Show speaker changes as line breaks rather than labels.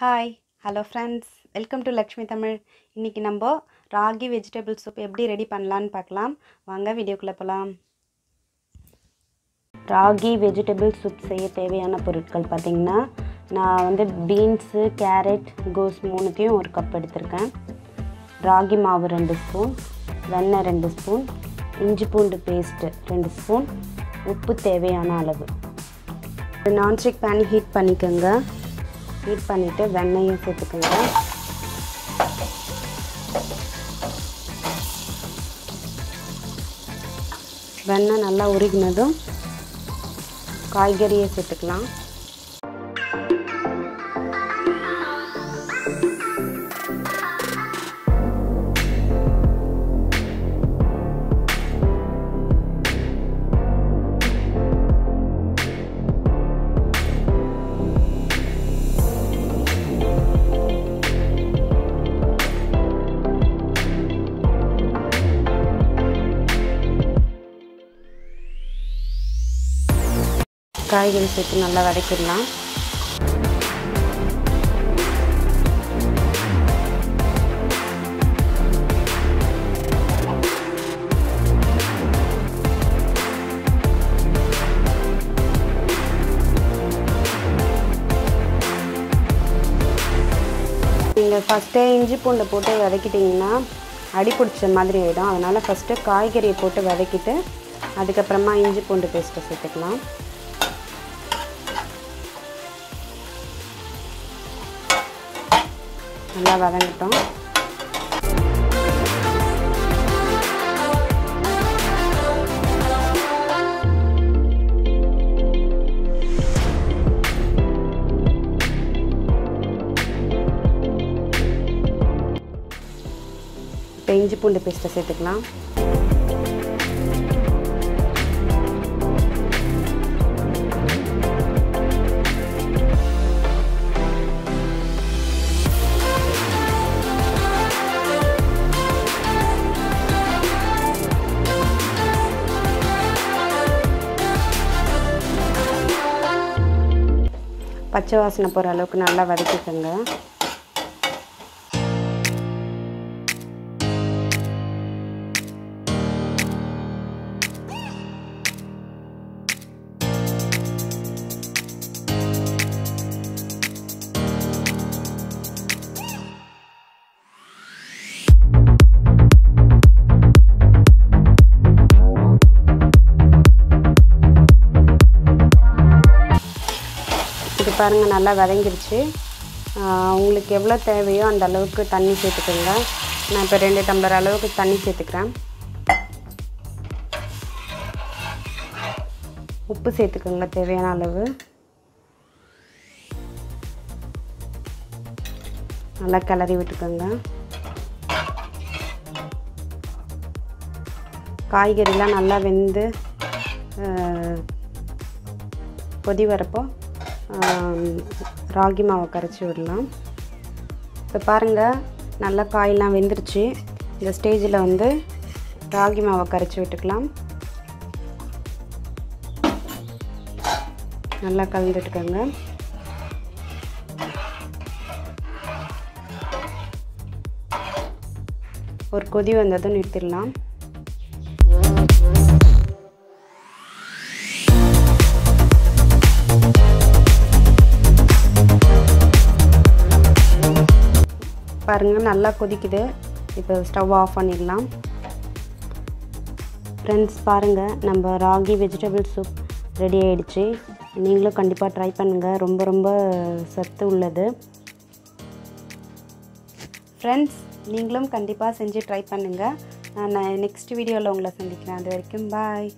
Hi hello friends welcome to Lakshmi Tamil இன்றைக்கி நம்ம ragi vegetable soup எப்படி ரெடி பண்ணலான்னு பார்க்கலாம். வாங்க வீடியோக்குள்ளே போகலாம் ராகி வெஜிடபிள் சூப் செய்ய தேவையான பொருட்கள் பார்த்திங்கன்னா நான் வந்து பீன்ஸு கேரட் கோஸ் மூணுத்தையும் ஒரு கப் எடுத்திருக்கேன். ராகி மாவு ரெண்டு ஸ்பூன் வெண்ணெய் ரெண்டு ஸ்பூன் இஞ்சி பூண்டு பேஸ்ட்டு ரெண்டு ஸ்பூன் உப்பு தேவையான அளவு. நான்ஸ்டிக் பேன் ஹீட் பண்ணிக்கோங்க. ஹீட் பண்ணிவிட்டு வெண்ணெயும் சேர்த்துக்கோங்க வெண்ணெய் நல்லா உருகினதும் காய்கறியை சேர்த்துக்கலாம். காய்கறி சேர்த்து நல்லா வதக்கிடலாம். நீங்கள் ஃபஸ்ட்டே இஞ்சி பூண்டை போட்டு வதக்கிட்டிங்கன்னா அடி பிடிச்ச மாதிரி ஆகிடும் அதனால் ஃபஸ்ட்டு காய்கறியை போட்டு வதக்கிட்டு அதுக்கப்புறமா இஞ்சி பூண்டு பேஸ்ட்டை சேர்த்துக்கலாம். நல்லா வதங்கட்டும். இப்போ இஞ்சி பூண்டு பேஸ்ட்டை சேர்த்துக்கலாம். பச்சை வாசனை போகிற அளவுக்கு நல்லா வதக்கிக்கோங்க. பாருங்கள் நல்லா வதங்கிருச்சு. உங்களுக்கு எவ்வளோ தேவையோ அந்த அளவுக்கு தண்ணி சேர்த்துக்கோங்க. நான் இப்போ ரெண்டு டம்ளர் அளவுக்கு தண்ணி சேர்த்துக்கிறேன். உப்பு சேர்த்துக்கோங்க தேவையான அளவு. நல்லா கிளறி விட்டுக்கோங்க. காய்கறிலாம் நல்லா வெந்து கொதி வரப்போ ராகி மாவை கரைச்சி விடலாம். இப்போ பாருங்கள் நல்லா காயெல்லாம் வெந்துருச்சு. இந்த ஸ்டேஜில் வந்து ராகி மாவை கரைச்சி விட்டுக்கலாம். நல்லா கலந்துட்டுக்கோங்க. ஒரு கொதி வந்ததும் நிறுத்திடலாம். பாருங்கள் நல்லா கொதிக்குது. இப்போ ஸ்டவ் ஆஃப் பண்ணிடலாம். ஃப்ரெண்ட்ஸ் பாருங்கள் நம்ம ராகி வெஜிடபிள் சூப் ரெடி ஆகிடுச்சு நீங்களும் கண்டிப்பாக ட்ரை பண்ணுங்கள் ரொம்ப ரொம்ப சத்து உள்ளது. ஃப்ரெண்ட்ஸ் நீங்களும் கண்டிப்பாக செஞ்சு ட்ரை பண்ணுங்கள் நான் நெக்ஸ்ட் வீடியோவில் உங்களை சந்திக்கிறேன். அது வரைக்கும் பாய்